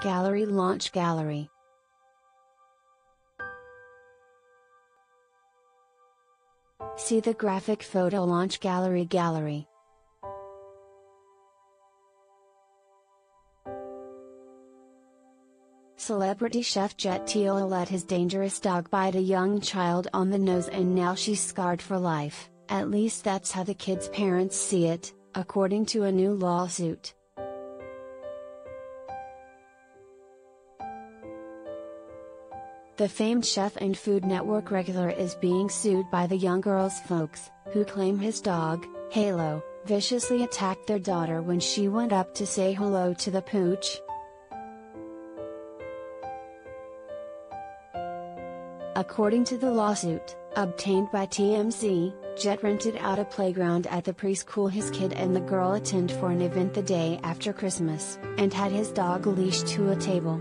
Gallery Launch Gallery See the graphic photo launch gallery gallery. Celebrity chef Jet Tila let his dangerous dog bite a young child on the nose and now she's scarred for life, at least that's how the kid's parents see it, according to a new lawsuit. The famed chef and Food Network regular is being sued by the young girl's folks, who claim his dog, Halo, viciously attacked their daughter when she went up to say hello to the pooch. According to the lawsuit, obtained by TMZ, Jet rented out a playground at the preschool his kid and the girl attend for an event the day after Christmas, and had his dog leashed to a table.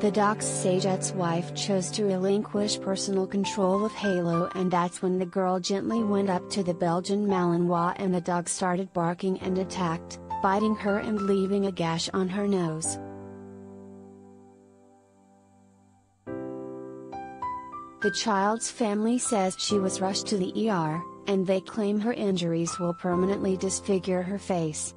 The docs sayjet's wife chose to relinquish personal control of Halo and that's when the girl gently went up to the Belgian Malinois and the dog started barking and attacked, biting her and leaving a gash on her nose. The child's family says she was rushed to the ER, and they claim her injuries will permanently disfigure her face.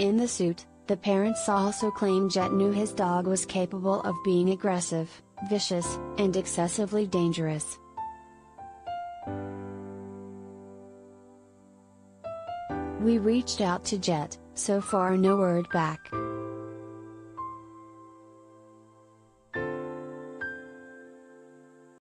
In the suit, the parents also claim Jet knew his dog was capable of being aggressive, vicious, and excessively dangerous. We reached out to Jet, so far no word back.